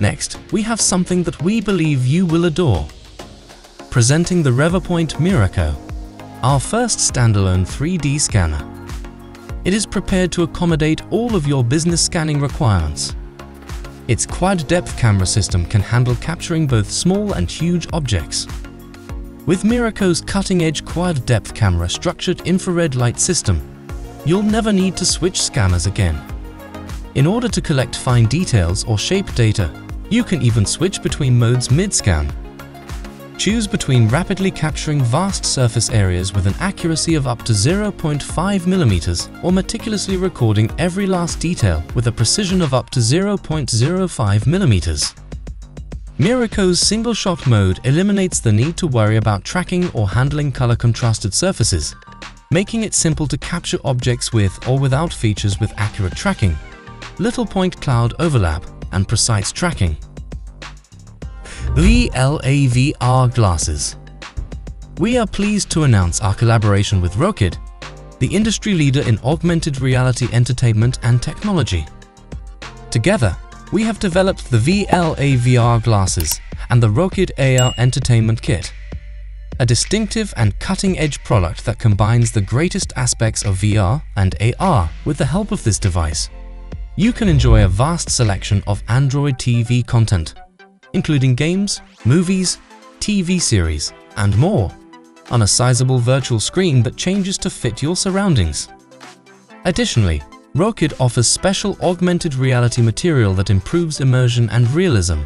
Next, we have something that we believe you will adore. Presenting the Revopoint Miraco, our first standalone 3D scanner. It is prepared to accommodate all of your business scanning requirements. Its quad-depth camera system can handle capturing both small and huge objects. With Miraco's cutting-edge quad-depth camera structured infrared light system, you'll never need to switch scanners again. In order to collect fine details or shape data, you can even switch between modes mid-scan. Choose between rapidly capturing vast surface areas with an accuracy of up to 0.5 mm or meticulously recording every last detail with a precision of up to 0.05 mm. Miraco's single-shot mode eliminates the need to worry about tracking or handling color-contrasted surfaces, making it simple to capture objects with or without features with accurate tracking, little point cloud overlap, and precise tracking. VLAVR glasses. We are pleased to announce our collaboration with Rokid, the industry leader in augmented reality entertainment and technology. Together, we have developed the VLAVR glasses and the Rokid AR Entertainment Kit, a distinctive and cutting-edge product that combines the greatest aspects of VR and AR with the help of this device. You can enjoy a vast selection of Android TV content, including games, movies, TV series, and more, on a sizable virtual screen that changes to fit your surroundings. Additionally, Rokid offers special augmented reality material that improves immersion and realism,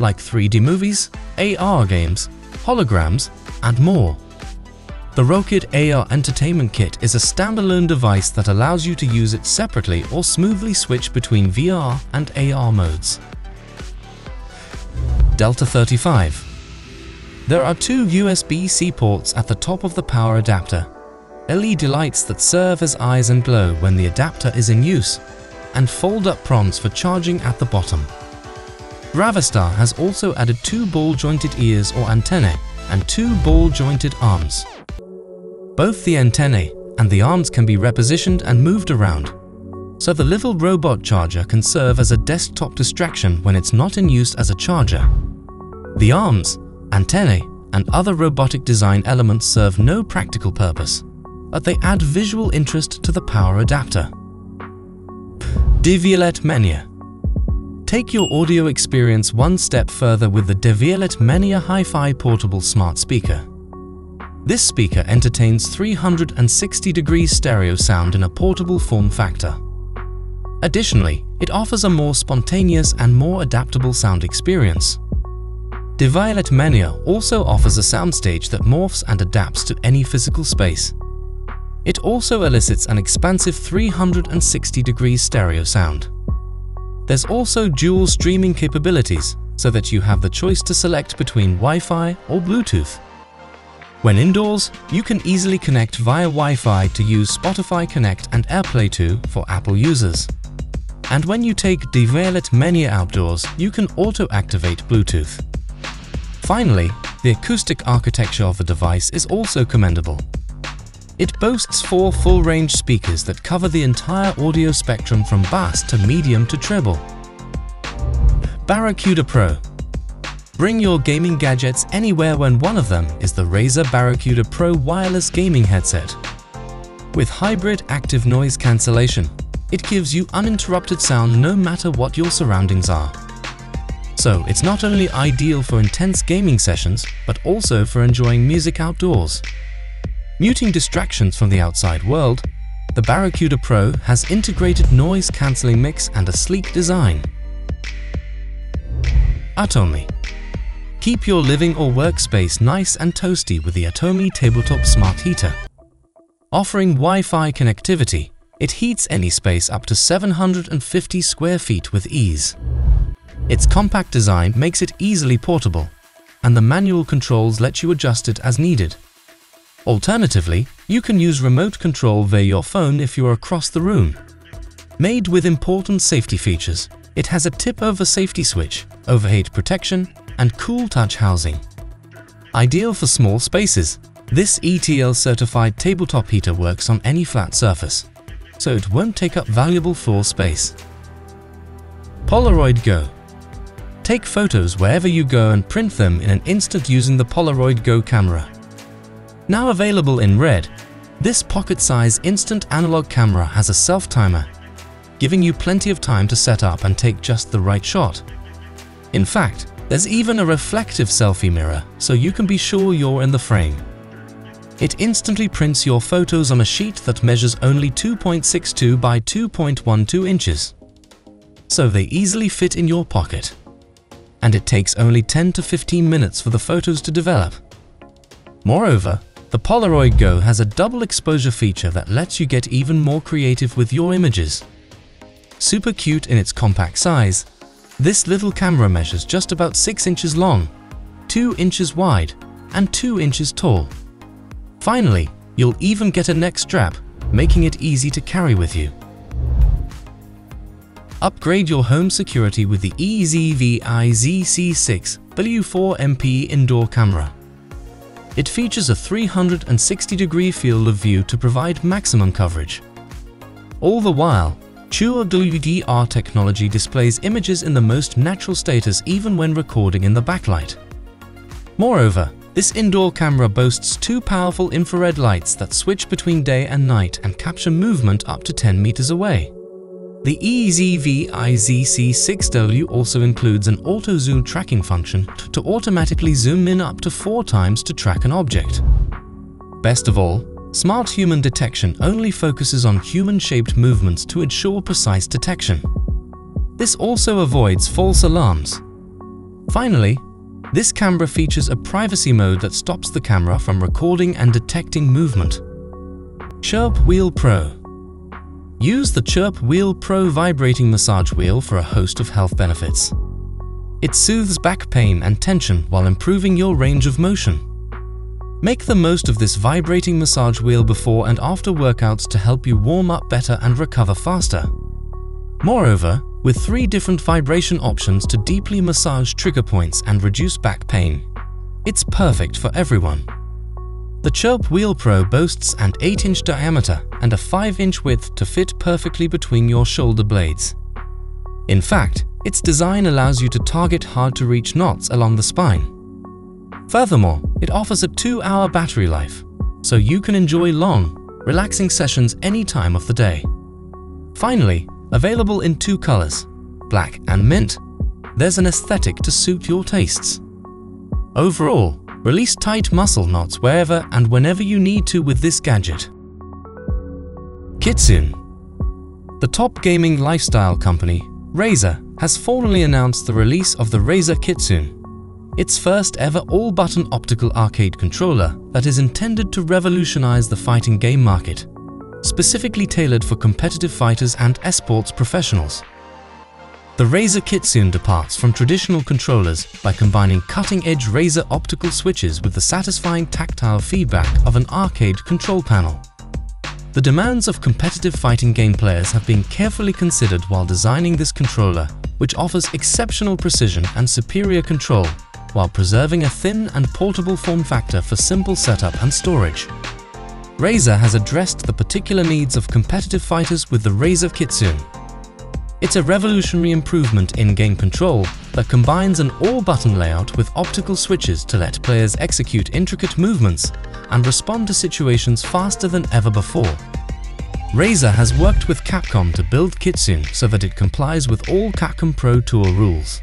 like 3D movies, AR games, holograms, and more. The Rokid AR Entertainment Kit is a standalone device that allows you to use it separately or smoothly switch between VR and AR modes. Delta 35. There are two USB-C ports at the top of the power adapter, LED lights that serve as eyes and glow when the adapter is in use, and fold-up prongs for charging at the bottom. Gravastar has also added two ball-jointed ears or antennae and two ball-jointed arms. Both the antennae and the arms can be repositioned and moved around, so the little robot charger can serve as a desktop distraction when it's not in use as a charger. The arms, antennae, and other robotic design elements serve no practical purpose, but they add visual interest to the power adapter. Devialet Mania Take your audio experience one step further with the Devialet Mania Hi-Fi Portable Smart Speaker. This speaker entertains 360 degrees stereo sound in a portable form factor. Additionally, it offers a more spontaneous and more adaptable sound experience. Devialet Mania also offers a soundstage that morphs and adapts to any physical space. It also elicits an expansive 360 degrees stereo sound. There's also dual streaming capabilities so that you have the choice to select between Wi-Fi or Bluetooth. When indoors, you can easily connect via Wi-Fi to use Spotify Connect and AirPlay 2 for Apple users. And when you take Devialet Mania outdoors, you can auto-activate Bluetooth. Finally, the acoustic architecture of the device is also commendable. It boasts four full-range speakers that cover the entire audio spectrum from bass to medium to treble. Barracuda Pro Bring your gaming gadgets anywhere when one of them is the Razer Barracuda Pro wireless gaming headset. With hybrid active noise cancellation, it gives you uninterrupted sound no matter what your surroundings are. So it's not only ideal for intense gaming sessions, but also for enjoying music outdoors. Muting distractions from the outside world, the Barracuda Pro has integrated noise cancelling mics and a sleek design. Atomi Keep your living or workspace nice and toasty with the Atomi Tabletop Smart Heater. Offering Wi-Fi connectivity, it heats any space up to 750 square feet with ease. Its compact design makes it easily portable, and the manual controls let you adjust it as needed. Alternatively, you can use remote control via your phone if you are across the room. Made with important safety features, it has a tip-over safety switch, overheat protection, and cool touch housing. Ideal for small spaces, this ETL-certified tabletop heater works on any flat surface, so it won't take up valuable floor space. Polaroid Go Take photos wherever you go and print them in an instant using the Polaroid Go camera. Now available in red, this pocket-size instant analog camera has a self-timer, giving you plenty of time to set up and take just the right shot. In fact, there's even a reflective selfie mirror, so you can be sure you're in the frame. It instantly prints your photos on a sheet that measures only 2.62 by 2.12 inches. So they easily fit in your pocket. And it takes only 10 to 15 minutes for the photos to develop. Moreover, the Polaroid Go has a double exposure feature that lets you get even more creative with your images. Super cute in its compact size, this little camera measures just about 6 inches long, 2 inches wide, and 2 inches tall. Finally, you'll even get a neck strap, making it easy to carry with you. Upgrade your home security with the EZVIZ C6W 4MP indoor camera. It features a 360-degree field of view to provide maximum coverage. All the while, True WDR technology displays images in the most natural status even when recording in the backlight. Moreover, this indoor camera boasts two powerful infrared lights that switch between day and night and capture movement up to 10 meters away. The EZVIZ C6W also includes an auto-zoom tracking function to automatically zoom in up to four times to track an object. Best of all, Smart Human Detection only focuses on human-shaped movements to ensure precise detection. This also avoids false alarms. Finally, this camera features a privacy mode that stops the camera from recording and detecting movement. Chirp Wheel Pro Use the Chirp Wheel Pro vibrating massage wheel for a host of health benefits. It soothes back pain and tension while improving your range of motion. Make the most of this vibrating massage wheel before and after workouts to help you warm up better and recover faster. Moreover, with three different vibration options to deeply massage trigger points and reduce back pain. It's perfect for everyone. The Chirp Wheel Pro boasts an 8-inch diameter and a 5-inch width to fit perfectly between your shoulder blades. In fact, its design allows you to target hard-to-reach knots along the spine. Furthermore, it offers a 2-hour battery life, so you can enjoy long, relaxing sessions any time of the day. Finally, Available in two colors, black and mint, there's an aesthetic to suit your tastes. Overall, release tight muscle knots wherever and whenever you need to with this gadget. Kitsune The top gaming lifestyle company, Razer, has formally announced the release of the Razer Kitsune, its first ever all-button optical arcade controller that is intended to revolutionize the fighting game market specifically tailored for competitive fighters and esports professionals. The Razer Kitsune departs from traditional controllers by combining cutting-edge Razer optical switches with the satisfying tactile feedback of an arcade control panel. The demands of competitive fighting game players have been carefully considered while designing this controller, which offers exceptional precision and superior control, while preserving a thin and portable form factor for simple setup and storage. Razer has addressed the particular needs of competitive fighters with the Razer Kitsune. It's a revolutionary improvement in game control that combines an all-button layout with optical switches to let players execute intricate movements and respond to situations faster than ever before. Razer has worked with Capcom to build Kitsune so that it complies with all Capcom Pro Tour rules.